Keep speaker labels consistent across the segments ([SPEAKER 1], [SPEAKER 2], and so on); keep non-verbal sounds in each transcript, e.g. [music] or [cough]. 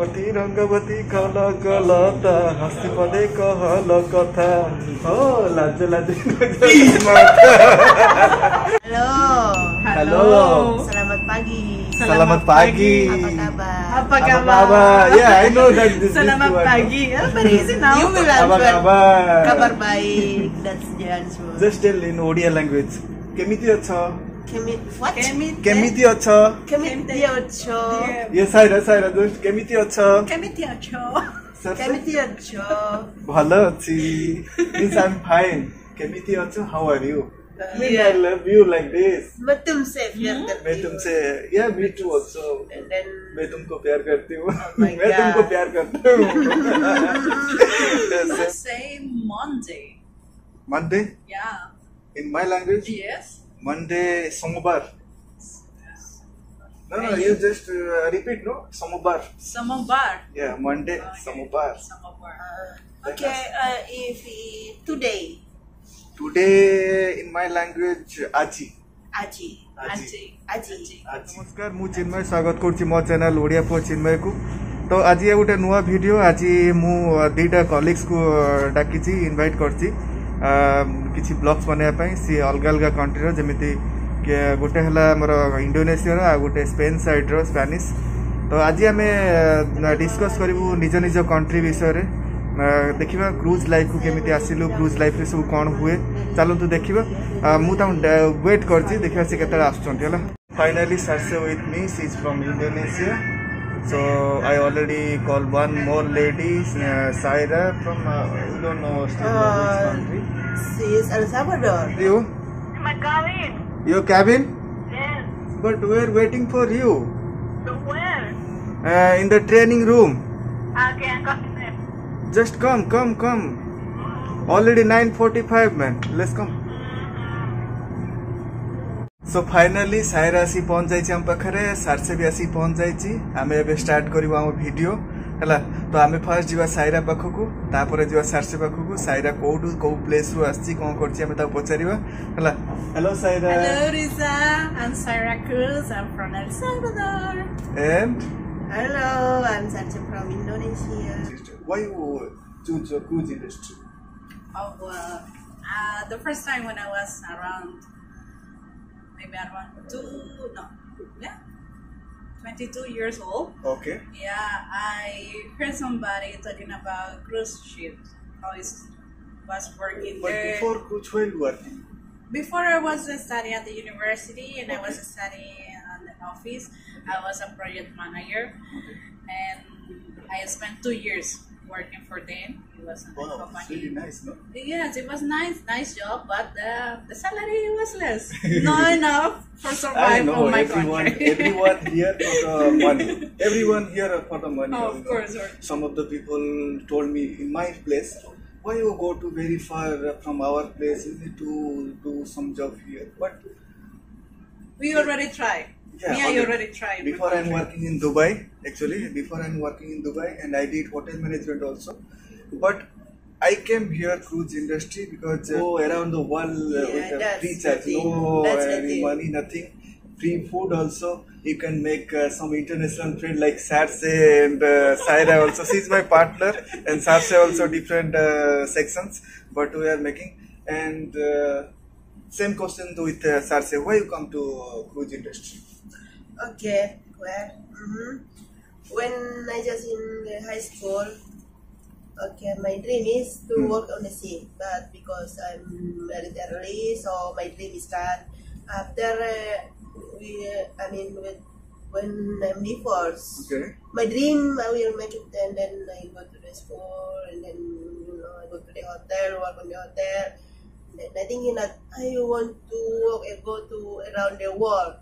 [SPEAKER 1] पति रङ्गवती कल लता हाँसी पदे कहल कथा हो लाज
[SPEAKER 2] लाज
[SPEAKER 1] hello
[SPEAKER 2] Selamat pagi.
[SPEAKER 1] Selamat, pagi.
[SPEAKER 2] Apa kabar?
[SPEAKER 3] Apa kabar?
[SPEAKER 1] Ya, yeah, I know that this
[SPEAKER 3] Selamat
[SPEAKER 1] this
[SPEAKER 3] pagi. Apa very sih now.
[SPEAKER 1] Apa kabar?
[SPEAKER 2] Kabar baik That's sejalan.
[SPEAKER 1] Just tell in Odia language. Kemiti
[SPEAKER 2] acha? what?
[SPEAKER 1] Κεμίτι
[SPEAKER 2] οτσό. Κεμίτι
[SPEAKER 1] οτσό. Yes, I know, I know.
[SPEAKER 3] Κεμίτι οτσό.
[SPEAKER 1] Κεμίτι οτσό.
[SPEAKER 2] Κεμίτι οτσό.
[SPEAKER 1] ভালো আছি. Yes, I'm fine. Κεμίτι οτσό, how are you? Uh, yeah. I love you like this.
[SPEAKER 2] मैं तुमसे प्यार करती हूँ.
[SPEAKER 1] मैं तुमसे, yeah, me too also.
[SPEAKER 2] And then
[SPEAKER 1] मैं तुमको प्यार करती हूँ.
[SPEAKER 2] Oh
[SPEAKER 1] मैं तुमको प्यार करती हूँ.
[SPEAKER 3] Say Monday.
[SPEAKER 1] Monday?
[SPEAKER 3] Yeah.
[SPEAKER 1] In my language?
[SPEAKER 3] Yes.
[SPEAKER 1] Monday सोमवार no no you just repeat no सोमवार सोमवार या
[SPEAKER 3] मंडे
[SPEAKER 1] सोमवार
[SPEAKER 2] okay if today
[SPEAKER 1] today in my language आजी आजी नमस्कार मुझ चिन्मय स्वागत करो चैनल ओडिया पु चिन्मय को तो आज गोटे नुआ भिड आज मुझे कलिग्स को डाकि इनभाइट कर କିଛି ବ୍ଲଗ୍ସ ବନେଇବା ପାଇଁ ସିଏ ଅଲଗା ଅଲଗା କଣ୍ଟ୍ରିର ଯେମିତି କି ଗୋଟେ ହେଲା ଆମର ଇଣ୍ଡୋନେସିଆର ଆଉ ଗୋଟେ ସ୍ପେନ୍ ସାଇଡ଼ର ସ୍ପାନିଶ ତ ଆଜି ଆମେ ଡିସ୍କସ୍ କରିବୁ ନିଜ ନିଜ କଣ୍ଟ୍ରି ବିଷୟରେ ଆ, ଦେଖିବା କ୍ରୁଜ୍ ଲାଇଫ୍କୁ କେମିତି ଆସିଲୁ କ୍ରୁଜ୍ ଲାଇଫ୍ରେ ସବୁ କ'ଣ ହୁଏ ଚାଲନ୍ତୁ ଦେଖିବା ଆ, ମୁଁ ତାଙ୍କୁ ୱେଟ୍ କରିଛି ଦେଖିବା ସେ କେତେବେଳେ ଆସୁଛନ୍ତି ହେଲା finally ସାର୍ସେ with me she is from Indonesia So I already called one more lady, uh, Saira from uh, you don't know still know which
[SPEAKER 2] Uh,
[SPEAKER 1] country.
[SPEAKER 2] she is El Salvador.
[SPEAKER 1] You?
[SPEAKER 4] My cabin.
[SPEAKER 1] Your cabin?
[SPEAKER 4] Yes.
[SPEAKER 1] But we're waiting for you
[SPEAKER 4] To where?
[SPEAKER 1] uh, in the training room.
[SPEAKER 4] Okay, I'm coming there.
[SPEAKER 1] Just come, come, come. Already 9:45, man. Let's come. Show finally Saira ଆସି ପହଞ୍ଚ ଯାଇଛି ଆମ ପାଖରେ ସାର୍ସେ ବି ଆସି ପହଞ୍ଚ ଯାଇଛି ଆମେ ଏବେ ଷ୍ଟାର୍ଟ କରିବୁ ଆମ ଭିଡ଼ିଓ ହେଲା ତ ଆମେ ଫାର୍ଷ୍ଟ ଯିବା ସାଇରା ପାଖକୁ ତାପରେ ଯିବା ସାର୍ସେ ପାଖକୁ ସାଇରା କୋଉଠୁ କୋଉ ପ୍ଲେସରୁ ଆସିଛି କ'ଣ କରୁଛି ଆମେ ତାକୁ ପଚାରିବା ହେଲା hello Saira
[SPEAKER 3] Hello, Risa. I'm Sarah Cruz. I'm from El Salvador.
[SPEAKER 1] And
[SPEAKER 2] Hello, I'm Sarcha from Indonesia.
[SPEAKER 1] why you choose your cruise industry
[SPEAKER 3] Oh, well, uh, the first time when I was around, maybe around two, no, yeah, 22 years old.
[SPEAKER 1] okay
[SPEAKER 3] Yeah, I heard somebody talking about cruise ships. How it was working
[SPEAKER 1] but
[SPEAKER 3] there.
[SPEAKER 1] before cruise where you working
[SPEAKER 3] Before I was studying at the university and I was studying at the office, I was a project manager and I spent two years working for them. It was a
[SPEAKER 1] wow it's
[SPEAKER 3] company.
[SPEAKER 1] really nice no
[SPEAKER 3] Yes, it was nice, nice job, but the, the salary was less. [laughs] Not enough for
[SPEAKER 1] I know
[SPEAKER 3] my
[SPEAKER 1] everyone. everyone here for the [laughs] money. Everyone here for the money.
[SPEAKER 3] Oh,
[SPEAKER 1] you
[SPEAKER 3] of course, sir.
[SPEAKER 1] Some of the people told me in my place, why you go to very far from our place? You need to do some job here. But
[SPEAKER 3] we already tried.
[SPEAKER 1] yeah,
[SPEAKER 3] I
[SPEAKER 1] okay.
[SPEAKER 3] already tried.
[SPEAKER 1] Before I'm working in Dubai, actually, before I'm working in Dubai, and I did hotel management also. But I came here cruise industry because uh, go around the world uh,
[SPEAKER 2] Yeah,
[SPEAKER 1] with a free
[SPEAKER 2] the
[SPEAKER 1] charge, no
[SPEAKER 2] That's
[SPEAKER 1] any
[SPEAKER 2] thing.
[SPEAKER 1] money, nothing. Free food also. You can make uh, some international friend like Sarse and uh, Saira also. She's my partner, and Sarse also different uh, sections. But we are making and uh, same question with uh, Sarse. Why you come to uh, cruise industry?
[SPEAKER 2] Okay, well, hmm when I just in the high school, okay, my dream is to
[SPEAKER 1] Hmm.
[SPEAKER 2] work on the sea, but because I'm married early, so my dream is that after uh, we, uh, I mean, with, when I'm divorced,
[SPEAKER 1] Okay.
[SPEAKER 2] my dream I will make it, and then I go to the school, and then you know I go to the hotel, work on the hotel. And then I thinking that I want to work and go to around the world.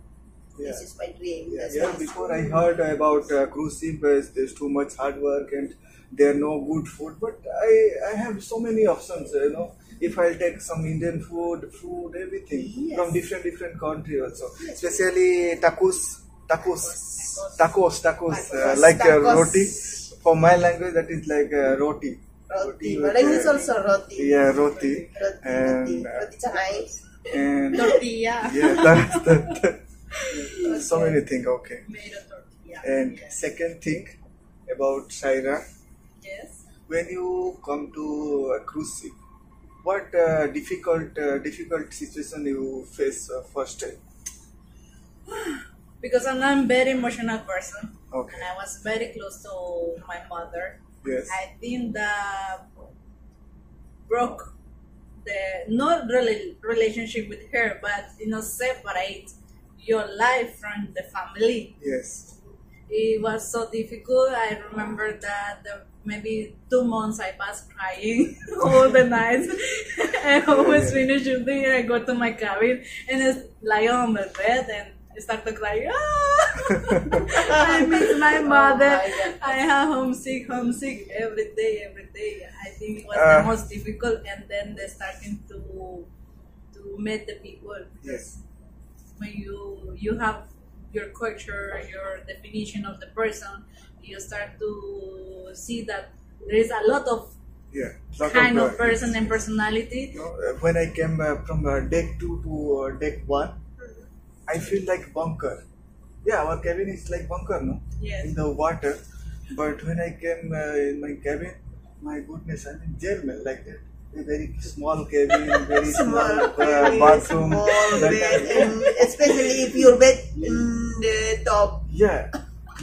[SPEAKER 1] Yeah.
[SPEAKER 2] This is my dream.
[SPEAKER 1] Yeah, yeah, before I heard about uh, cruise ship, uh, there's too much hard work and there are no good food. But I, I have so many options, you know. If I take some Indian food, food, everything
[SPEAKER 2] Yes.
[SPEAKER 1] from different different country also, especially tacos, tacos, tacos, tacos, uh,
[SPEAKER 2] Tacos,
[SPEAKER 1] like uh, roti. For my language, that is like uh, roti.
[SPEAKER 2] Roti.
[SPEAKER 1] with,
[SPEAKER 2] My language
[SPEAKER 1] uh,
[SPEAKER 2] also roti.
[SPEAKER 1] Yeah, roti.
[SPEAKER 2] Roti, roti,
[SPEAKER 1] And, uh,
[SPEAKER 2] roti canai.
[SPEAKER 1] and
[SPEAKER 3] Tortilla. [laughs]
[SPEAKER 1] yeah, that's the, so many things. Okay. And
[SPEAKER 3] Yes.
[SPEAKER 1] second thing, about Shaira.
[SPEAKER 3] Yes.
[SPEAKER 1] When you come to a cruise ship, what uh, difficult uh, difficult situation you face uh, first time? [sighs]
[SPEAKER 3] Because I'm not a very emotional person.
[SPEAKER 1] Okay.
[SPEAKER 3] And I was very close to my mother.
[SPEAKER 1] Yes.
[SPEAKER 3] I think that broke the not really relationship with her, but you know, separate your life from the family.
[SPEAKER 1] Yes.
[SPEAKER 3] It was so difficult. I remember that the, maybe two months I passed crying [laughs] all the nights. [laughs] I always [laughs] finish shooting and I go to my cabin and I lie on the bed and I start to cry. Ah! I miss my mother.
[SPEAKER 2] my
[SPEAKER 3] I have homesick, homesick every day, every day. I think it was
[SPEAKER 1] Uh.
[SPEAKER 3] the most difficult, and then they starting to to meet the people.
[SPEAKER 1] Yes.
[SPEAKER 3] When you you have your culture, your definition of the person, you start to see that there is a lot of
[SPEAKER 1] Yeah. Lot
[SPEAKER 3] kind
[SPEAKER 1] uh,
[SPEAKER 3] of person and personality.
[SPEAKER 1] You know, uh, when I came uh, from uh, deck two to uh, deck one, I feel like bunker. Yeah, our cabin is like bunker, no?
[SPEAKER 3] Yes.
[SPEAKER 1] In the water. But when I came uh, in my cabin, my goodness, I'm in jail, like that. A very small cabin, very [laughs] small,
[SPEAKER 2] Small,
[SPEAKER 1] uh,
[SPEAKER 2] very
[SPEAKER 1] bathroom.
[SPEAKER 2] small bed, and especially if your bed in the top.
[SPEAKER 1] Yeah.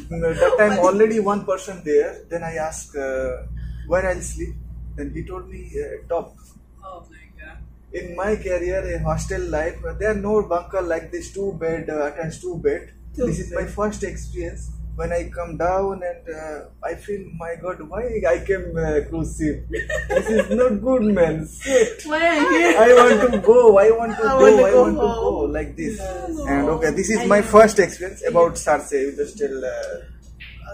[SPEAKER 1] That time already one person there. Then I asked uh, where I'll sleep. Then he told me uh, top.
[SPEAKER 3] Oh my god.
[SPEAKER 1] in my career a hostel life uh, there are no bunker like this two bed uh, attached two bed
[SPEAKER 2] Two
[SPEAKER 1] this is my first experience when i come down and uh, i feel my god why i came uh, cruise ship this is not good man shit
[SPEAKER 3] Why are you here?
[SPEAKER 1] I want to go. I want to
[SPEAKER 2] I
[SPEAKER 1] go.
[SPEAKER 2] want to
[SPEAKER 1] I
[SPEAKER 2] go
[SPEAKER 1] want to go like this.
[SPEAKER 3] Yes.
[SPEAKER 1] And okay, this is
[SPEAKER 3] I
[SPEAKER 1] my
[SPEAKER 3] know.
[SPEAKER 1] first experience about Sarse. You just tell. Uh,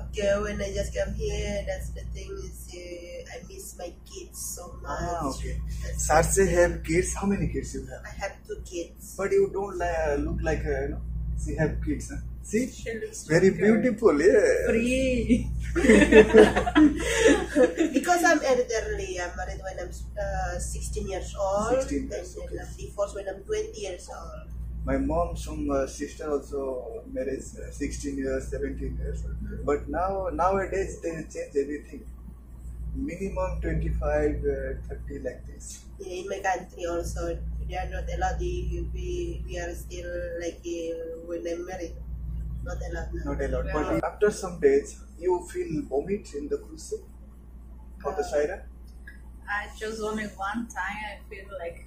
[SPEAKER 2] Okay, when I just come here, that's the thing is uh, I miss my kids so much.
[SPEAKER 1] ah, okay.
[SPEAKER 2] That's-
[SPEAKER 1] Sarse have kids. How many kids you have?
[SPEAKER 2] I have two kids.
[SPEAKER 1] But you don't li- look like uh, you know. She have kids. Huh? See,
[SPEAKER 3] She looks
[SPEAKER 1] very beautiful. Yeah.
[SPEAKER 3] Free. [laughs]
[SPEAKER 2] because I'm elderly, I'm married when I'm uh, 16 years old.
[SPEAKER 1] 16 years,
[SPEAKER 2] and
[SPEAKER 1] okay.
[SPEAKER 2] I'm divorced when I'm 20 years old.
[SPEAKER 1] My mom, some uh, sister also married uh, 16 years, 17 years. But now nowadays they change everything. Minimum 25, uh, 30 like this.
[SPEAKER 2] Yeah, in my country also, they are not allowed. We, we, we are still like uh, when I'm married. Not allowed now.
[SPEAKER 1] Not allowed.
[SPEAKER 3] Yeah.
[SPEAKER 1] But after some days, you feel vomit in the cruise ship of the
[SPEAKER 2] Uh,
[SPEAKER 1] Shaira?
[SPEAKER 3] I just only one time I feel like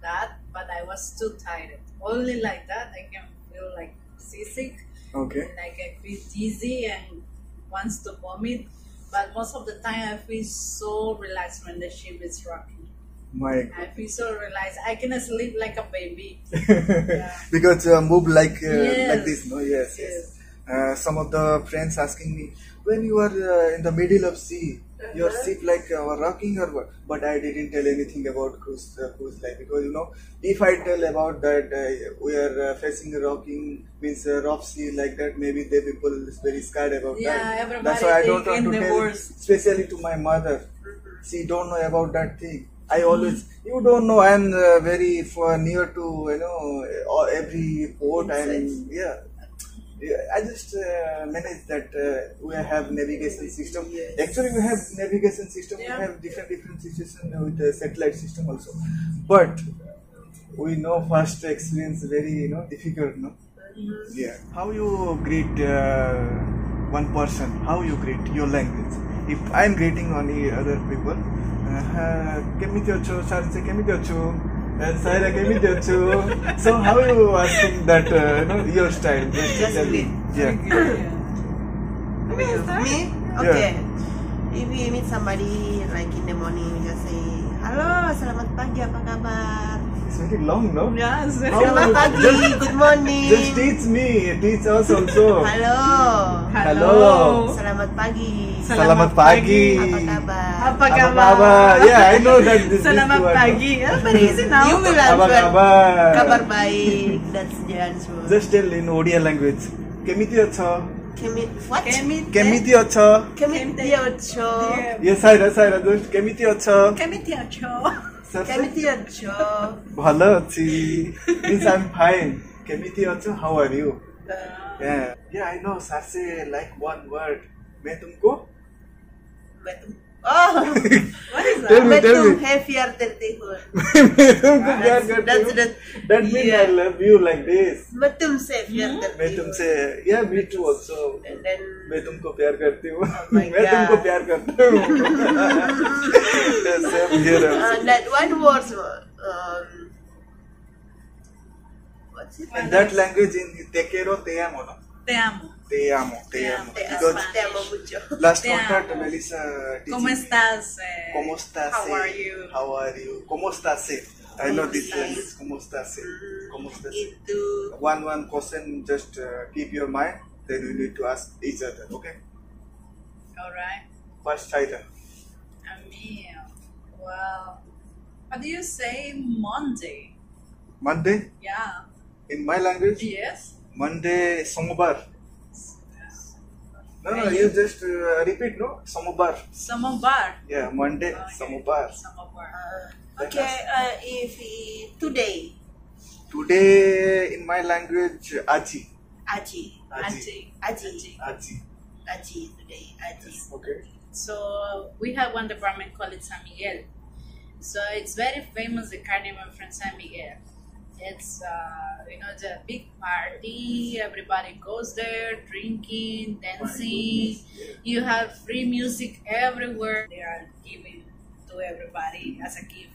[SPEAKER 3] that, but I was too tired. Only like that I can feel like seasick,
[SPEAKER 1] Okay.
[SPEAKER 3] and I feel dizzy and wants to vomit. But most of the time I feel so relaxed when the ship is rocking.
[SPEAKER 1] My
[SPEAKER 3] I feel so relaxed. I can sleep like a baby. [laughs]
[SPEAKER 1] because uh, move like uh,
[SPEAKER 3] Yes.
[SPEAKER 1] like this, no? Yes, yes.
[SPEAKER 3] Yes.
[SPEAKER 1] Uh, some of the friends asking me when you are uh, in the middle of sea, your
[SPEAKER 2] Uh-huh.
[SPEAKER 1] ship like uh, rocking or what? But I didn't tell anything about cruise uh, cruise life because you know if I tell about that uh, we are uh, facing a rocking means uh, rough sea like that, maybe the people is very scared about
[SPEAKER 3] Yeah,
[SPEAKER 1] that.
[SPEAKER 3] everybody
[SPEAKER 1] That's why I don't want to tell, especially to my mother. She don't know about that thing. I always, you don't know. I'm uh, very for near to you know uh, every port. I'm yeah. Yeah, I just uh, manage that uh, we have navigation system.
[SPEAKER 2] Yes.
[SPEAKER 1] Actually, we have navigation system.
[SPEAKER 3] Yeah.
[SPEAKER 1] We have different different situation with the satellite system also. But we know first experience very you know difficult, no? Yeah. How you greet uh, one person? How you greet your language? If I'm greeting only other people, କେମିତି ଅଛୁ sir ସେ କେମିତି ଅଛୁ ସାଇରା କେମିତି ଅଛୁ so how you asking that uh, you know your style just
[SPEAKER 2] Just
[SPEAKER 1] tell me.
[SPEAKER 2] greet.
[SPEAKER 1] yeah
[SPEAKER 2] Me? Okay. If we meet somebody like in the morning, we just say, Halo, selamat pagi, apa kabar?
[SPEAKER 1] it's very long no
[SPEAKER 3] Yes.
[SPEAKER 1] How-
[SPEAKER 2] Selamat pagi, good morning.
[SPEAKER 1] just teach me teach us also
[SPEAKER 2] Halo.
[SPEAKER 1] Hello.
[SPEAKER 2] Selamat pagi.
[SPEAKER 1] Selamat pagi.
[SPEAKER 2] Apa kabar?
[SPEAKER 3] Apa
[SPEAKER 1] Apa
[SPEAKER 3] kabar?
[SPEAKER 1] kabar? Yeah, I know that this- this
[SPEAKER 3] Selamat
[SPEAKER 1] word, no?
[SPEAKER 3] pagi. Ah, very easy now.
[SPEAKER 2] You will
[SPEAKER 1] Apa
[SPEAKER 2] answer.
[SPEAKER 1] kabar?
[SPEAKER 2] Kabar baik. That's the answer.
[SPEAKER 1] just tell in odia language କେମିତି ଅଛ
[SPEAKER 2] Kemi, what?
[SPEAKER 3] Kemite.
[SPEAKER 1] କେମିତି ଅଛ
[SPEAKER 2] Kemiti ocho.
[SPEAKER 1] ये Saira Saira just କେମିତି ଅଛ
[SPEAKER 3] Kemite ocho.
[SPEAKER 2] କେମିତି ଅଛ
[SPEAKER 1] ଭଲ ଅଛି means i'm fine କେମିତି ଅଛ how are you yeah yeah i know sir say like one word मैं तुमको मैं तुमको
[SPEAKER 3] What [laughs] is
[SPEAKER 1] Tell
[SPEAKER 3] that?
[SPEAKER 1] me, tell
[SPEAKER 2] Betum
[SPEAKER 1] me.
[SPEAKER 2] heavier than Tehun.
[SPEAKER 1] तुमको प्यार करती
[SPEAKER 2] That's
[SPEAKER 1] हूँ.
[SPEAKER 2] the-
[SPEAKER 1] That means I
[SPEAKER 2] yeah.
[SPEAKER 1] love you like this.
[SPEAKER 2] Betum heavier than
[SPEAKER 1] मैं
[SPEAKER 2] Tehun.
[SPEAKER 1] तुमसे yeah me too also.
[SPEAKER 2] And then
[SPEAKER 1] मैं तुमको प्यार करती हूँ
[SPEAKER 2] my [laughs]
[SPEAKER 1] मैं तुमको
[SPEAKER 2] God.
[SPEAKER 1] प्यार [laughs] करता हूँ Same here
[SPEAKER 2] uh,
[SPEAKER 1] also.
[SPEAKER 2] that one was um, what's it?
[SPEAKER 1] And that language in te quiero te amo no
[SPEAKER 3] Te amo.
[SPEAKER 1] te amo te
[SPEAKER 3] Te
[SPEAKER 1] amo
[SPEAKER 3] amo.
[SPEAKER 2] Te
[SPEAKER 1] because
[SPEAKER 2] amo, te amo mucho.
[SPEAKER 1] last
[SPEAKER 3] Te
[SPEAKER 1] contact
[SPEAKER 3] amo.
[SPEAKER 1] Melissa teaching
[SPEAKER 3] ¿Cómo
[SPEAKER 1] me,
[SPEAKER 3] estás? eh?
[SPEAKER 1] ¿Cómo estás?
[SPEAKER 3] How
[SPEAKER 1] eh?
[SPEAKER 3] are you?
[SPEAKER 1] How are you? ¿Cómo estás? eh? I know
[SPEAKER 2] ¿Cómo
[SPEAKER 1] this
[SPEAKER 2] estás?
[SPEAKER 1] language. ¿Cómo estás? eh? ¿Cómo estás? eh?
[SPEAKER 2] Itu
[SPEAKER 1] One one question, just uh, keep your mind. Then we need to ask each other. Okay.
[SPEAKER 3] Alright.
[SPEAKER 1] First Shaira.
[SPEAKER 3] Amigo. Wow. How do you say Monday?
[SPEAKER 1] Monday
[SPEAKER 3] Yeah.
[SPEAKER 1] in my language.
[SPEAKER 3] Yes.
[SPEAKER 1] Monday Somobar. No, no, you just uh, repeat, no? Somobar.
[SPEAKER 3] Samobar.
[SPEAKER 1] Yeah, Monday
[SPEAKER 3] Okay.
[SPEAKER 1] Somobar.
[SPEAKER 3] Samobar.
[SPEAKER 2] uh, okay. Uh, if he, today,
[SPEAKER 1] Today in my language, Aji.
[SPEAKER 2] Aji,
[SPEAKER 3] Aji.
[SPEAKER 2] Aji,
[SPEAKER 1] Aji.
[SPEAKER 2] Aji today, Aji.
[SPEAKER 1] Okay.
[SPEAKER 3] So we have one department called it San Miguel. So it's very famous the carnival from San Miguel. It's uh, you know the big party. Everybody goes there, drinking, dancing. You have free music everywhere. They are giving to everybody as a gift.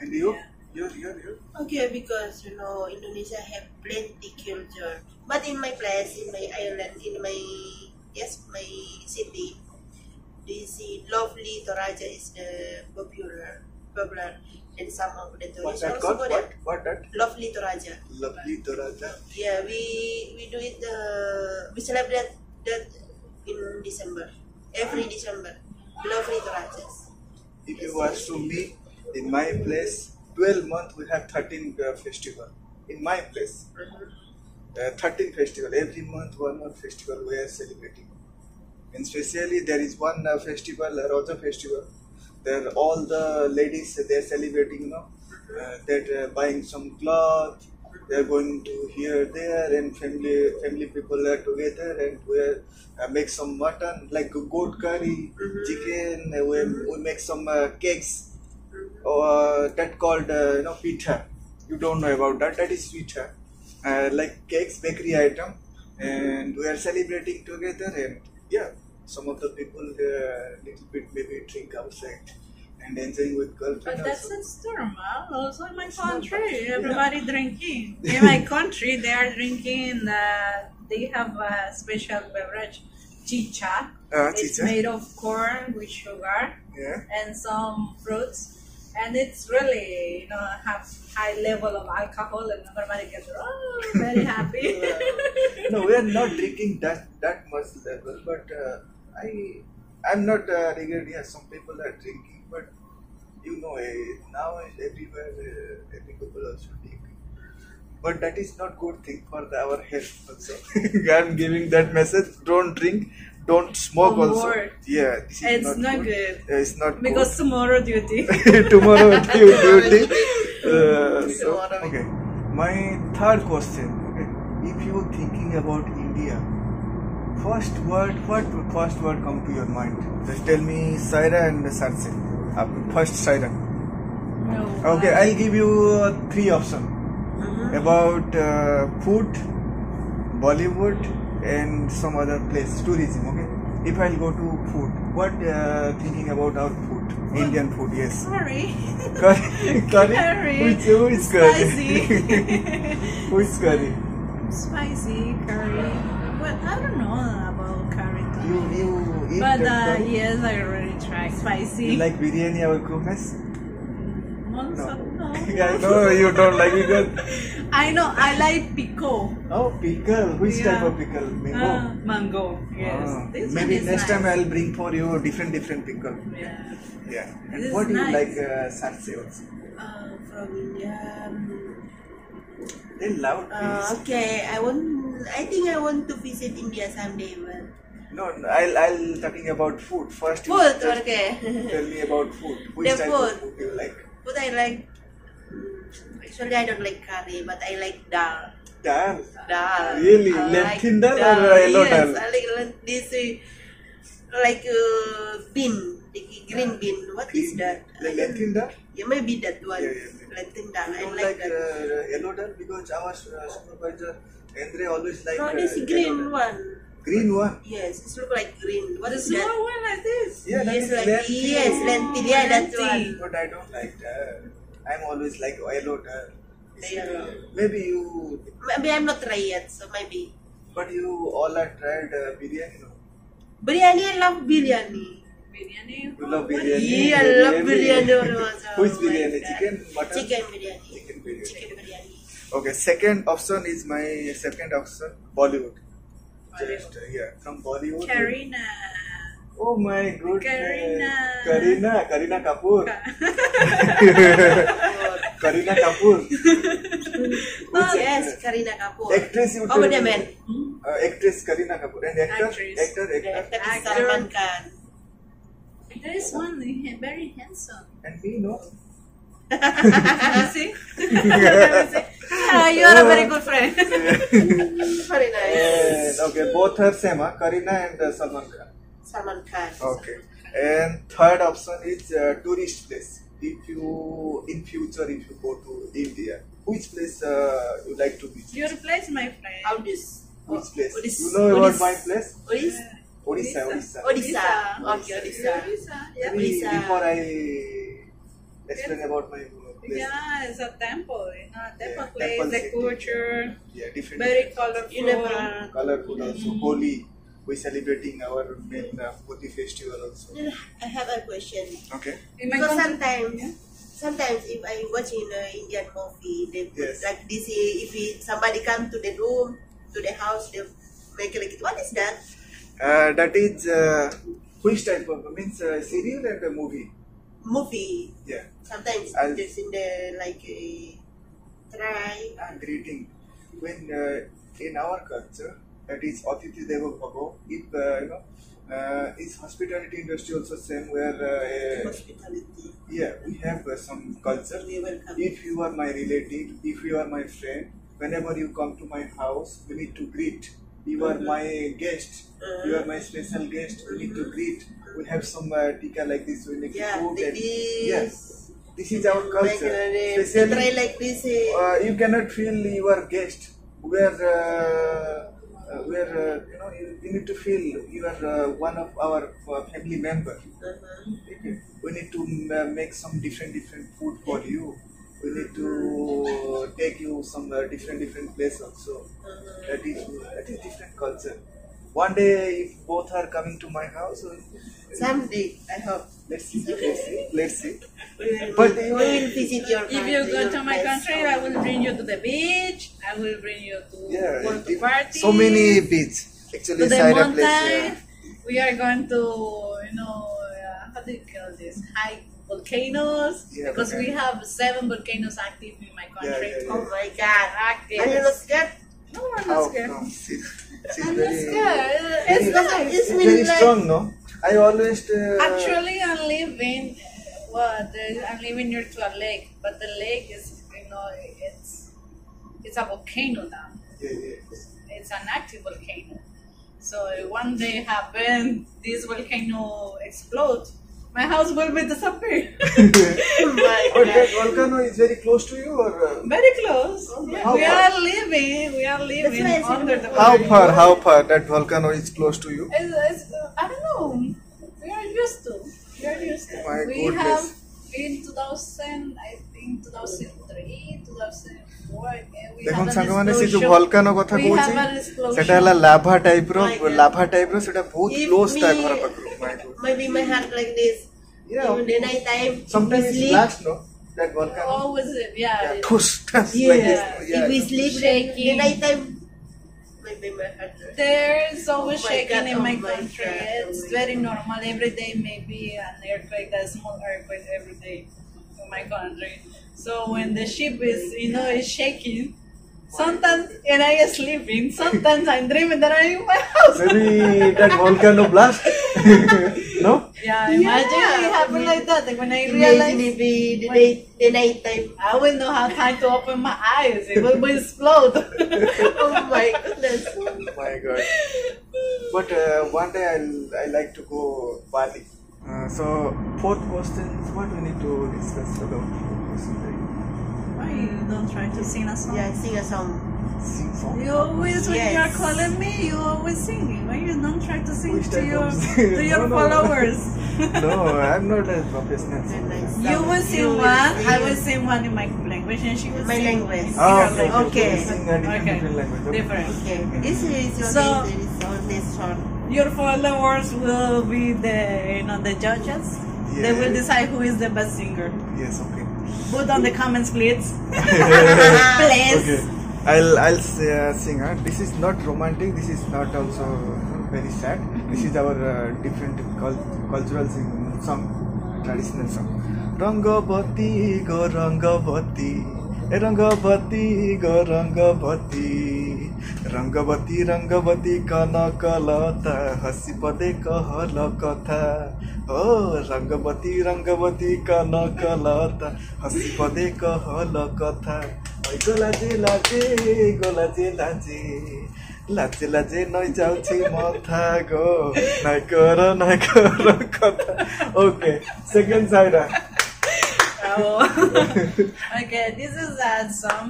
[SPEAKER 1] And you?
[SPEAKER 3] Yeah.
[SPEAKER 1] You, you, you.
[SPEAKER 2] Okay, because you know Indonesia have plenty culture, but in my place, in my island, in my yes, my city, this see lovely Toraja is the popular, popular, and some of the
[SPEAKER 1] What's that called? What? What that?
[SPEAKER 2] Lovely Toraja.
[SPEAKER 1] Lovely Toraja.
[SPEAKER 2] Yeah, we we do it. Uh, we celebrate that in December, every December. Lovely Torajas.
[SPEAKER 1] If you was to me, in my place, 12 month we have 13 uh, festival. In my place, uh, 13 festival. Every month, one one festival we are celebrating. And especially there is one uh, festival, uh, Raja festival. There all the ladies they are celebrating, you know, uh, they're uh, buying some cloth. They are going to here, there, and family family people are together and we uh, make some mutton like goat curry, chicken. We, we make some uh, cakes or that called you know pita. You don't know about that. That is pita, like cakes, bakery item, and we are celebrating together. And yeah, some of the people uh, little bit maybe drink outside and enjoying with girlfriend.
[SPEAKER 3] But that's
[SPEAKER 1] also.
[SPEAKER 3] normal. Also in my country,
[SPEAKER 1] Yeah.
[SPEAKER 3] everybody drinking. [laughs] In my country, they are drinking. Uh, they have a special beverage, chicha.
[SPEAKER 1] Ah,
[SPEAKER 3] it's
[SPEAKER 1] chicha.
[SPEAKER 3] made of corn with sugar
[SPEAKER 1] Yeah.
[SPEAKER 3] and some fruits, and it's really you know have high level of alcohol, and everybody gets oh very happy. [laughs]
[SPEAKER 1] no, we are not drinking that that much level, but uh, I I'm not uh, regretting. Yeah, some people are drinking, but you know, eh, now everywhere uh, every people also drink. But that is not good thing for the, our health also. [laughs] I'm giving that message: don't drink, don't smoke
[SPEAKER 3] Don't
[SPEAKER 1] also.
[SPEAKER 3] work.
[SPEAKER 1] Yeah, this is
[SPEAKER 3] It's
[SPEAKER 1] not,
[SPEAKER 3] not
[SPEAKER 1] good.
[SPEAKER 3] good.
[SPEAKER 1] Yeah, it's not
[SPEAKER 3] because tomorrow duty. [laughs]
[SPEAKER 1] tomorrow you [laughs] duty. Uh, so,
[SPEAKER 2] Tomorrow.
[SPEAKER 1] okay, my third question. Okay, if you are thinking about India, first word, what first word come to your mind? Just tell me Saira and Sarse. Uh, first Saira.
[SPEAKER 3] no.
[SPEAKER 1] Okay, I'll give you uh, three options about uh, food, Bollywood, and some other place, tourism. Okay, if I'll go to food, what uh, thinking about our food? Indian food, yes.
[SPEAKER 3] Sorry. [laughs]
[SPEAKER 1] Curry, curry.
[SPEAKER 3] Curry.
[SPEAKER 1] Which, who is curry?
[SPEAKER 3] Spicy. [laughs]
[SPEAKER 1] who is curry?
[SPEAKER 3] Spicy curry. Well, I don't know about curry.
[SPEAKER 1] You you eat
[SPEAKER 3] But uh,
[SPEAKER 1] curry?
[SPEAKER 3] yes, I already tried spicy.
[SPEAKER 1] You like biryani or?
[SPEAKER 3] Monsa-
[SPEAKER 1] No. [laughs]
[SPEAKER 3] no.
[SPEAKER 1] I know you don't like because [laughs]
[SPEAKER 3] I know. I like pico.
[SPEAKER 1] oh pickle. Which type of pickle? Mango.
[SPEAKER 3] Uh, mango. Yes.
[SPEAKER 1] Ah, maybe next
[SPEAKER 3] nice.
[SPEAKER 1] time I'll bring for you different different pickle.
[SPEAKER 3] Yeah.
[SPEAKER 1] Yeah. And
[SPEAKER 3] This
[SPEAKER 1] what do you like uh, sarse also?
[SPEAKER 2] Uh, from India.
[SPEAKER 1] They loud
[SPEAKER 2] Uh, okay, I want. I think I want to visit India someday. But
[SPEAKER 1] No, no, I'll I'll talking about food first.
[SPEAKER 2] food,
[SPEAKER 1] just
[SPEAKER 2] okay.
[SPEAKER 1] Tell me about food. [laughs] Which
[SPEAKER 2] The
[SPEAKER 1] type
[SPEAKER 2] food.
[SPEAKER 1] of food you like?
[SPEAKER 2] Food I like. Actually, I don't like curry, but I like dal.
[SPEAKER 1] Dal.
[SPEAKER 2] Dal.
[SPEAKER 1] Really?
[SPEAKER 2] I
[SPEAKER 1] Lentil dal or yellow
[SPEAKER 2] yes,
[SPEAKER 1] dal?
[SPEAKER 2] I like this like uh, bean The green bean. What is that?
[SPEAKER 1] Like lentil
[SPEAKER 2] Yeah, maybe that one.
[SPEAKER 1] Yeah, yeah.
[SPEAKER 2] Lentil dal. I
[SPEAKER 1] don't
[SPEAKER 2] like
[SPEAKER 1] like
[SPEAKER 2] that.
[SPEAKER 1] uh, yellow dal because our uh, supervisor Andre always like
[SPEAKER 2] no,
[SPEAKER 1] uh,
[SPEAKER 2] this
[SPEAKER 1] yellow
[SPEAKER 2] green
[SPEAKER 1] dal.
[SPEAKER 2] one.
[SPEAKER 1] Green one.
[SPEAKER 2] Yes, it look like green. What
[SPEAKER 3] The
[SPEAKER 2] is that?
[SPEAKER 3] small one like this.
[SPEAKER 1] Yeah, that
[SPEAKER 2] yes,
[SPEAKER 1] is
[SPEAKER 2] like
[SPEAKER 1] lentil.
[SPEAKER 2] yes, lentil. Yeah, that
[SPEAKER 3] Lentil.
[SPEAKER 2] one.
[SPEAKER 1] But I don't like that. I'm always like yellow dal.
[SPEAKER 2] Yeah.
[SPEAKER 1] Maybe you,
[SPEAKER 2] Maybe I'm not try yet, so maybe.
[SPEAKER 1] but you all are tried uh, biryani. No?
[SPEAKER 2] Biryani, I love biryani.
[SPEAKER 3] Biryani.
[SPEAKER 1] You love
[SPEAKER 3] What
[SPEAKER 1] biryani.
[SPEAKER 2] Yeah, I love biryani also.
[SPEAKER 1] Who is
[SPEAKER 2] Oh
[SPEAKER 1] biryani? Chicken, mutton?
[SPEAKER 2] Chicken biryani.
[SPEAKER 1] Chicken biryani.
[SPEAKER 2] Chicken biryani.
[SPEAKER 1] Okay, second option is my second option, Bollywood.
[SPEAKER 3] Bollywood.
[SPEAKER 1] Just yeah, from Bollywood.
[SPEAKER 3] Kareena.
[SPEAKER 1] Oh my goodness.
[SPEAKER 3] Kareena.
[SPEAKER 1] Kareena, Kareena Kapoor. [laughs] Kareena Kapoor.
[SPEAKER 2] yes, Kareena Kapoor.
[SPEAKER 1] Actress you
[SPEAKER 2] Oh,
[SPEAKER 1] tell
[SPEAKER 2] but
[SPEAKER 1] me.
[SPEAKER 2] man.
[SPEAKER 1] Uh, actress Kareena Kapoor and actor,
[SPEAKER 3] Actress.
[SPEAKER 1] actor,
[SPEAKER 2] The
[SPEAKER 1] actor,
[SPEAKER 2] actor is
[SPEAKER 3] Actor.
[SPEAKER 2] Salman Khan.
[SPEAKER 3] There is one very handsome. [laughs]
[SPEAKER 1] and me no.
[SPEAKER 3] you see? Ah, you are a very good friend. [laughs]
[SPEAKER 2] Very nice.
[SPEAKER 1] And, okay, both are same, huh? Kareena and uh, Salman Khan.
[SPEAKER 2] Salman Khan.
[SPEAKER 1] Okay, and third option is uh, tourist place. If you in future, if you go to India, which place uh, you like to visit?
[SPEAKER 3] Your place, my friend.
[SPEAKER 2] How this?
[SPEAKER 1] Which place?
[SPEAKER 2] Odis-
[SPEAKER 1] You know about
[SPEAKER 2] Odis-
[SPEAKER 1] my place?
[SPEAKER 2] Odis?
[SPEAKER 1] Odisha, Odisha.
[SPEAKER 2] Odisha. Okay, Odisha.
[SPEAKER 3] Odisha. Yeah.
[SPEAKER 1] Maybe
[SPEAKER 2] Odisha.
[SPEAKER 1] Before I explain about my uh, place,
[SPEAKER 3] Yeah, it's a temple. You know, temple
[SPEAKER 1] Yeah,
[SPEAKER 3] place,
[SPEAKER 1] temple
[SPEAKER 3] the
[SPEAKER 1] city.
[SPEAKER 3] culture,
[SPEAKER 1] yeah, different,
[SPEAKER 3] very
[SPEAKER 1] different
[SPEAKER 3] colorful.
[SPEAKER 2] You never.
[SPEAKER 1] colorful also. Holi, we celebrating our main uh, Holi festival also.
[SPEAKER 2] I have a question.
[SPEAKER 1] Okay.
[SPEAKER 3] In my
[SPEAKER 2] Because
[SPEAKER 3] country-
[SPEAKER 2] sometimes,
[SPEAKER 3] Yeah.
[SPEAKER 2] sometimes if I watch in an Indian movie, they put
[SPEAKER 1] Yes.
[SPEAKER 2] like this. If it, somebody come to the room, to the house, they make like what is that?
[SPEAKER 1] Uh, that is uh, which type of means uh, serial and a movie.
[SPEAKER 2] Movie.
[SPEAKER 1] Yeah.
[SPEAKER 2] Sometimes
[SPEAKER 1] I'll-
[SPEAKER 2] in the like a try.
[SPEAKER 1] and greeting. When uh, in our culture, that is Atiti Deva Bhavo, if uh, you know, uh, is hospitality industry also same where uh,
[SPEAKER 2] Hospitality.
[SPEAKER 1] yeah we have uh, some culture. If you are my relative, if you are my friend, whenever you come to my house, we need to greet. You are
[SPEAKER 2] Mhm.
[SPEAKER 1] my guest.
[SPEAKER 2] Uh-huh.
[SPEAKER 1] You are my special guest. We need to greet. We have some uh, tika like this. We make
[SPEAKER 2] Yeah,
[SPEAKER 1] food
[SPEAKER 2] like
[SPEAKER 1] and
[SPEAKER 2] this.
[SPEAKER 1] this is our
[SPEAKER 2] Like,
[SPEAKER 1] culture.
[SPEAKER 2] uh, they- they
[SPEAKER 1] Especially
[SPEAKER 2] try like this. eh,
[SPEAKER 1] uh, you cannot feel your guest where uh, uh, where uh, you know you, you need to feel you are uh, one of our uh, family member
[SPEAKER 2] uh-huh.
[SPEAKER 1] We need to uh, make some different different food for you we need to take you some uh, different different place also
[SPEAKER 2] Uh-huh.
[SPEAKER 1] that is that is different culture one day if both are coming to my house
[SPEAKER 2] Someday, I hope.
[SPEAKER 1] let's see let's see let's see
[SPEAKER 2] We will,
[SPEAKER 1] But
[SPEAKER 2] we
[SPEAKER 1] you-
[SPEAKER 2] will visit your
[SPEAKER 3] If you go to my country, I will bring you to the beach. I will bring you to
[SPEAKER 1] yeah
[SPEAKER 3] go to
[SPEAKER 1] it-
[SPEAKER 3] parties.
[SPEAKER 1] so many beach actually
[SPEAKER 3] to the
[SPEAKER 1] side
[SPEAKER 3] mountain.
[SPEAKER 1] place yeah.
[SPEAKER 3] We are going to, you know, uh, how do you call this? High volcanoes.
[SPEAKER 1] Yeah,
[SPEAKER 3] because we have seven volcanoes active in my country.
[SPEAKER 1] yeah, yeah.
[SPEAKER 2] Oh my God!
[SPEAKER 3] Active.
[SPEAKER 2] Are you not scared?
[SPEAKER 3] No, I'm
[SPEAKER 1] How
[SPEAKER 3] not scared.
[SPEAKER 1] no, she, she's
[SPEAKER 3] I'm not scared.
[SPEAKER 1] very-
[SPEAKER 3] It's nice.
[SPEAKER 2] It's
[SPEAKER 1] she's
[SPEAKER 2] mean
[SPEAKER 1] very
[SPEAKER 2] like-
[SPEAKER 1] strong, no? I always uh,
[SPEAKER 3] Actually, I'm living. Well, there- I'm living near to a lake, but the lake is, you know, it's it's a volcano now.
[SPEAKER 1] yeah, yeah.
[SPEAKER 3] It's an active volcano. So one day happen, this volcano explode. My house will be disappear.
[SPEAKER 2] Oh my
[SPEAKER 1] But that
[SPEAKER 2] God!
[SPEAKER 1] volcano is very close to you, or uh,
[SPEAKER 3] Very close.
[SPEAKER 1] How
[SPEAKER 3] we
[SPEAKER 1] far?
[SPEAKER 3] are living. We are living
[SPEAKER 2] why I said
[SPEAKER 3] under the
[SPEAKER 1] how
[SPEAKER 3] volcano.
[SPEAKER 1] far? How far that volcano is close to you?
[SPEAKER 3] It's, it's, I don't know. We are used to. We are used to.
[SPEAKER 1] My
[SPEAKER 3] we
[SPEAKER 1] goodness.
[SPEAKER 3] have in 2000, I think 2003, 2004. eh, we
[SPEAKER 1] ଦେଖନ୍ତୁ
[SPEAKER 3] have an
[SPEAKER 1] ସାଙ୍ଗମାନେ ସେ ଯୋଉ
[SPEAKER 3] explosion.
[SPEAKER 1] ଭଲକାନ କଥା
[SPEAKER 3] We have
[SPEAKER 1] କହୁଛି
[SPEAKER 3] an explosion.
[SPEAKER 1] ସେଟା ହେଲା lava type ର
[SPEAKER 2] My God.
[SPEAKER 1] Lava type ର ସେଟା ବହୁତ
[SPEAKER 2] If
[SPEAKER 1] କ୍ଲୋଜ ତା
[SPEAKER 2] me-
[SPEAKER 1] ଘର ପାଖରୁ My God.
[SPEAKER 2] Maybe my heart like this.
[SPEAKER 1] Yeah.
[SPEAKER 2] Even the night time.
[SPEAKER 1] Sometimes
[SPEAKER 2] we
[SPEAKER 1] it's
[SPEAKER 2] sleep.
[SPEAKER 1] blast, no? That volcano.
[SPEAKER 3] Always, yeah.
[SPEAKER 1] Yeah,
[SPEAKER 3] it-
[SPEAKER 1] thush, thush,
[SPEAKER 2] Yeah.
[SPEAKER 1] like this.
[SPEAKER 2] If we
[SPEAKER 1] Yeah.
[SPEAKER 2] sleep, then
[SPEAKER 3] Shaking.
[SPEAKER 2] the night time. Maybe my heart.
[SPEAKER 3] There's always
[SPEAKER 2] Oh
[SPEAKER 3] shaking
[SPEAKER 2] God,
[SPEAKER 3] in
[SPEAKER 2] oh
[SPEAKER 3] my
[SPEAKER 2] my
[SPEAKER 3] country.
[SPEAKER 2] God, oh
[SPEAKER 3] It's
[SPEAKER 2] my
[SPEAKER 3] very normal. Every day, maybe an earthquake, a small earthquake every day in my country. So when the ship is, you know, is shaking, sometimes when I am sleeping, sometimes I'm dreaming that I'm in my house.
[SPEAKER 1] Maybe that volcano blast. [laughs] no?
[SPEAKER 3] Yeah, imagine
[SPEAKER 2] Yeah.
[SPEAKER 3] it happened like that. And when I
[SPEAKER 2] Imagine
[SPEAKER 3] realize,
[SPEAKER 2] if we, the, night, the night time.
[SPEAKER 3] I will not have time to open my eyes. It will explode. [laughs]
[SPEAKER 2] Oh my goodness.
[SPEAKER 1] Oh my God. But uh, one day I'll, I like to go Bali. Uh, so fourth question, what we need to discuss about fourth question?
[SPEAKER 3] Why you don't try to sing a song?
[SPEAKER 2] Yeah, sing a song.
[SPEAKER 1] Sing song.
[SPEAKER 3] You always, when
[SPEAKER 2] Yes.
[SPEAKER 3] you're calling me, you always singing. Why you don't try to sing
[SPEAKER 1] Which
[SPEAKER 3] to your to [laughs] your
[SPEAKER 1] No, no.
[SPEAKER 3] followers? [laughs]
[SPEAKER 1] no, I'm not a professional singer.
[SPEAKER 3] You will sing
[SPEAKER 2] you
[SPEAKER 3] one, I will
[SPEAKER 2] sing.
[SPEAKER 3] sing one in my language, and she will
[SPEAKER 2] My
[SPEAKER 3] sing
[SPEAKER 2] language.
[SPEAKER 3] in
[SPEAKER 1] Ah, okay,
[SPEAKER 3] language.
[SPEAKER 1] okay.
[SPEAKER 2] Okay.
[SPEAKER 1] Sing a different,
[SPEAKER 3] Okay.
[SPEAKER 1] different language. Okay.
[SPEAKER 3] Different.
[SPEAKER 2] Okay. This is your
[SPEAKER 3] So-
[SPEAKER 2] name. There is this song.
[SPEAKER 3] Your followers will be the you know the judges. They will decide who is the best singer.
[SPEAKER 1] Yes, okay.
[SPEAKER 3] Good on the comments, please. [laughs] please.
[SPEAKER 1] Okay. I'll I'll uh, sing. This is not romantic. This is not also very sad. This is our uh, different cult cultural sing song, traditional song. Rangabati go Rangabati, Rangabati go Rangabati. रङ्गवती रङ्गवती कन कल त हसी पदे कहल कथा। हो रङ्गवती रङ्गवती कन कल त हसी पदे कहल कथा। ऐ गोलाजे लाजे गोलाजे लाजे लाजे लाजे नै जाउँछु म गो। नै गर नै गर कथा। Okay second
[SPEAKER 3] side. Okay this is the some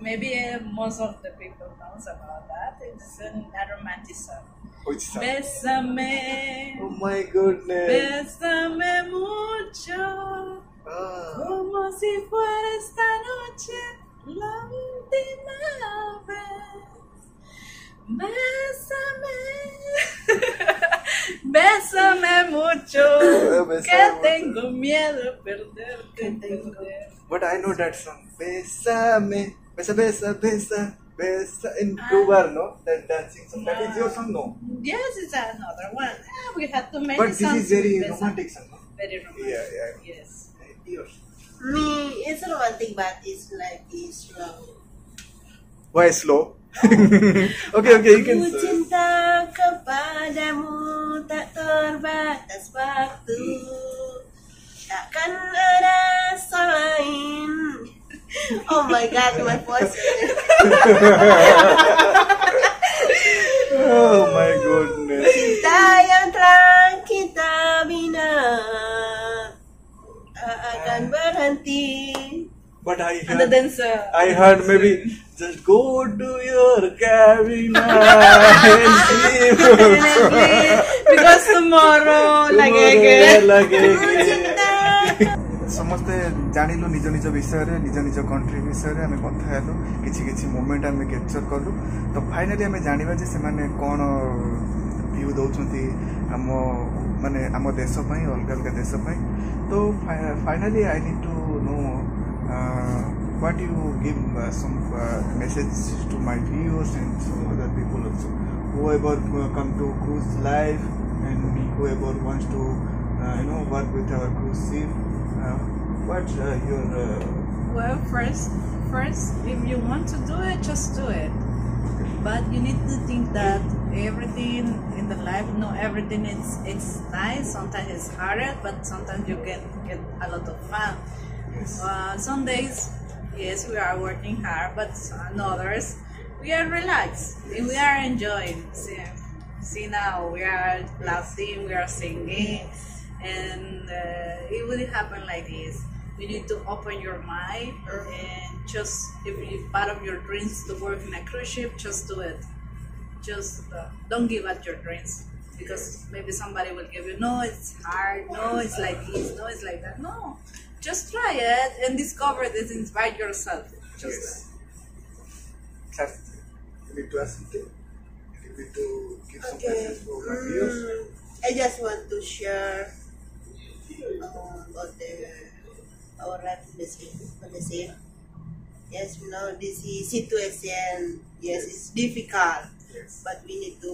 [SPEAKER 3] maybe uh, most of the people knows about that. It's a romantic song.
[SPEAKER 1] which side
[SPEAKER 3] Bésame,
[SPEAKER 1] oh my goodness
[SPEAKER 3] bésame mucho,
[SPEAKER 1] Ah.
[SPEAKER 3] como si fuera esta noche la última vez. Bésame, [laughs] bésame mucho, [laughs]
[SPEAKER 1] Bésame
[SPEAKER 3] que
[SPEAKER 1] mucho.
[SPEAKER 3] tengo miedo de perderte. perder.
[SPEAKER 1] but I know that song Bésame Besa besa besa besa in Cuba no? That dancing song that is your song no?
[SPEAKER 3] Yes, it's another one. Ah, we had too many
[SPEAKER 1] but this is very
[SPEAKER 3] to
[SPEAKER 1] romantic song no?
[SPEAKER 3] Very romantic.
[SPEAKER 1] yeah yeah
[SPEAKER 3] Yes.
[SPEAKER 1] yours
[SPEAKER 2] Me, it's romantic, but it's like it's slow.
[SPEAKER 1] why slow [laughs] okay okay you can
[SPEAKER 2] Aku cinta kepadamu tak terbatas waktu Takkan ada selain Oh my god, my voice
[SPEAKER 1] oh my goodness
[SPEAKER 2] Cinta yang telah kita bina ah, ah, Tak akan berhenti
[SPEAKER 1] but I
[SPEAKER 3] And the
[SPEAKER 1] heard
[SPEAKER 3] dancer.
[SPEAKER 1] I heard maybe just go to your cabin [laughs] and sleep.
[SPEAKER 3] because tomorrow, like again.
[SPEAKER 2] Cinta
[SPEAKER 1] ସମସ୍ତେ ଜାଣିଲୁ ନିଜ ନିଜ ବିଷୟରେ ନିଜ ନିଜ country ବିଷୟରେ ଆମେ କଥା ହେଲୁ କିଛି କିଛି ମୋମେଣ୍ଟ ଆମେ କ୍ୟାପଚର କଲୁ ତ ଫାଇନାଲି ଆମେ ଜାଣିବା ଯେ ସେମାନେ କ'ଣ ଭ୍ୟୁ ଦେଉଛନ୍ତି ଆମ ମାନେ ଆମ ଦେଶ ପାଇଁ ଅଲଗା ଅଲଗା ଦେଶ ପାଇଁ ତ finally I need to know what you give uh, some uh, message to my viewers and some other people also whoever uh, come to cruise life and whoever wants to uh, you know work with our cruise ship uh, what uh, your uh,
[SPEAKER 3] Well, first, first, if you want to do it, just do it. But you need to think that everything in the life, no, everything is it's nice. Sometimes it's harder, but sometimes you can get a lot of fun.
[SPEAKER 1] yes
[SPEAKER 3] Uh, some days, yes, we are working hard, but on others, we are relaxed and we are enjoying. See, see now, we are laughing, we are singing, and uh, it will happen like this. You need to open your mind and just, if you, part of your dreams to work in a cruise ship, just do it. Just uh, don't give up your dreams because maybe somebody will give you, no, it's hard, no, it's like this, no, it's like that. No, just try it and discover this, inspire yourself. Just
[SPEAKER 1] Yes. You need to ask something you need to give some
[SPEAKER 2] Okay.
[SPEAKER 1] message for my viewers
[SPEAKER 2] Mm, I just want to share um, the our life in the. On the sea. Yes, you know this is situation. Yes, it's difficult,
[SPEAKER 1] yes
[SPEAKER 2] but we need to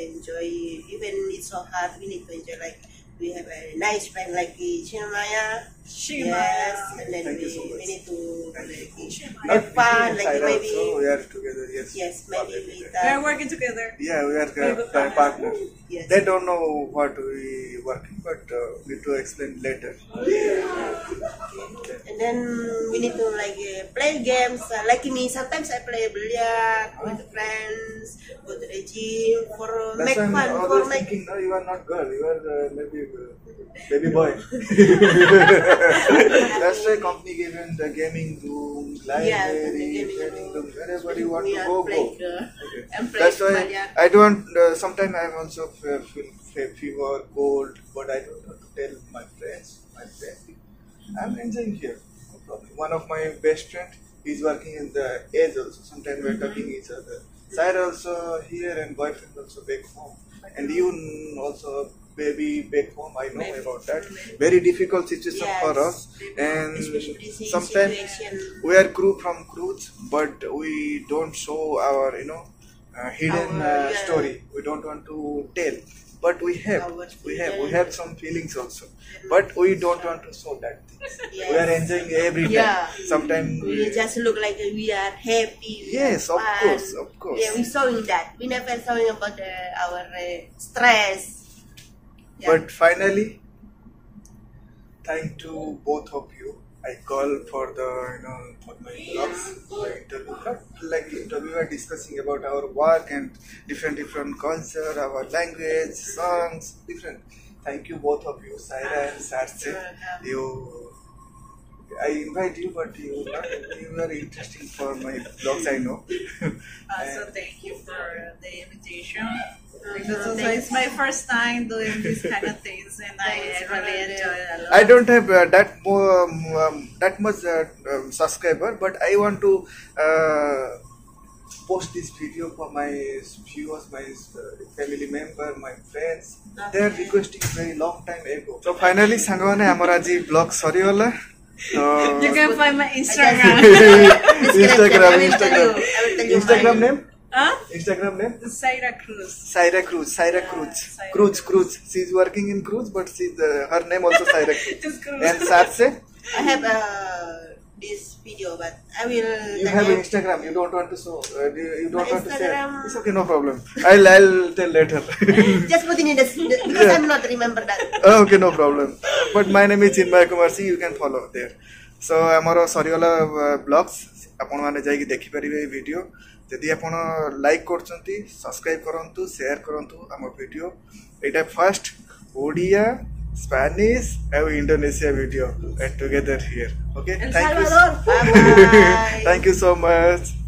[SPEAKER 2] enjoy. Even it's so hard, we need to enjoy. Like we have a nice friend like Shinamaya.
[SPEAKER 3] Shima.
[SPEAKER 2] Yes, and then
[SPEAKER 1] Thank
[SPEAKER 2] we,
[SPEAKER 1] you so much.
[SPEAKER 2] we need to
[SPEAKER 1] Thank
[SPEAKER 2] like, have fun. Like
[SPEAKER 1] Inside
[SPEAKER 2] maybe
[SPEAKER 1] also, we are together yes
[SPEAKER 2] yes, maybe with
[SPEAKER 3] We are
[SPEAKER 2] uh,
[SPEAKER 3] working together.
[SPEAKER 1] Yeah, we are
[SPEAKER 3] Very
[SPEAKER 1] uh,
[SPEAKER 3] good
[SPEAKER 1] partners.
[SPEAKER 2] yes.
[SPEAKER 1] They don't know what we working, but uh, need to explain later.
[SPEAKER 2] And then we need to like uh, play games. Uh, like me, sometimes I play billiard with friends, go to the gym for
[SPEAKER 1] That's
[SPEAKER 2] make fun, for
[SPEAKER 1] always
[SPEAKER 2] make
[SPEAKER 1] thinking, no, you are not girl. You are uh, maybe baby boy. [laughs] [laughs] That's why company given the gaming room,
[SPEAKER 2] Yeah,
[SPEAKER 1] library,
[SPEAKER 2] gaming
[SPEAKER 1] training
[SPEAKER 2] room.
[SPEAKER 1] wherever you want
[SPEAKER 2] We
[SPEAKER 1] to go, go.
[SPEAKER 2] uh,
[SPEAKER 1] Okay. That's why
[SPEAKER 2] Maria.
[SPEAKER 1] I don't. Uh, sometimes I'm also feel, fever, cold, but I don't want to tell my friends, my family. I'm enjoying here. One of my best friend is working in the edge also. Sometimes we're talking each other. Side also here and boyfriend also back home. And you also baby back home. I know
[SPEAKER 2] Maybe.
[SPEAKER 1] about that. Very difficult situation
[SPEAKER 2] Yes.
[SPEAKER 1] for us. And sometimes we are crew from crews, but we don't show our you know uh, hidden uh, story. We don't want to tell, but we have, we have, we have some feelings also, but we don't want to show that. Things.
[SPEAKER 2] Yes.
[SPEAKER 1] We are enjoying every time.
[SPEAKER 2] Yeah.
[SPEAKER 1] Sometimes
[SPEAKER 2] We just look like we are happy.
[SPEAKER 1] Yes,
[SPEAKER 2] are
[SPEAKER 1] of
[SPEAKER 2] fun.
[SPEAKER 1] course, of course.
[SPEAKER 2] Yeah, we showing that. We never showing about uh, our uh, stress. Yeah.
[SPEAKER 1] But finally, thank to both of you. I call for the you know for my blogs, my interview, like interview. We are discussing about our work and different different culture, our language, songs, different. Thank you both of you, Saira and Sarse. You. I invite you, but you are, you are interesting for my blogs, I know.
[SPEAKER 3] Uh, so thank you for the invitation. Uh-huh.
[SPEAKER 2] Because
[SPEAKER 3] it's my first time doing these kind of things, and I really enjoy it a lot.
[SPEAKER 1] I don't have uh, that um, um, that much uh, um, subscriber, but I want to uh, post this video for my viewers, my uh, family member, my friends. Okay. They are requesting very long time ago. So finally, Sangwane, Amaraji blog, sorry, Allah. ତ
[SPEAKER 3] You can find my Instagram. [laughs] [laughs]
[SPEAKER 1] Instagram,
[SPEAKER 2] I will
[SPEAKER 1] Instagram,
[SPEAKER 2] you. I will tell you
[SPEAKER 1] Instagram name,
[SPEAKER 3] huh?
[SPEAKER 1] Instagram name.
[SPEAKER 3] Saira Cruz.
[SPEAKER 1] Saira Cruz, Saira Cruz,
[SPEAKER 3] Saira
[SPEAKER 1] Cruz, Cruz. She's working in Cruz, but she's uh, her name also Saira [laughs] Cruz.
[SPEAKER 3] Cruz.
[SPEAKER 1] And Sarse,
[SPEAKER 2] I have uh, this video, but I will.
[SPEAKER 1] You
[SPEAKER 2] tell
[SPEAKER 1] have
[SPEAKER 2] you.
[SPEAKER 1] Instagram. You don't want to show. Uh, you, you don't
[SPEAKER 2] My
[SPEAKER 1] want to share.
[SPEAKER 2] Instagram-
[SPEAKER 1] It's okay, no problem. I'll I'll tell later.
[SPEAKER 2] Just put it in the because I'm not remember that.
[SPEAKER 1] okay, no problem. But my name is Chinmay Kumar Singh. You can follow there. So ଆମର ସରିଗଲା blogs ଆପଣମାନେ ଯାଇକି ଦେଖିପାରିବେ ଏଇ video ଯଦି ଆପଣ like କରୁଛନ୍ତି subscribe କରନ୍ତୁ ସେୟାର କରନ୍ତୁ ଆମ ଭିଡ଼ିଓ ଏଇଟା first Odia Spanish and Indonesia video and together
[SPEAKER 2] here.
[SPEAKER 1] Okay, thank
[SPEAKER 2] Salvador. you. Bye -bye.
[SPEAKER 1] thank you [laughs] so much.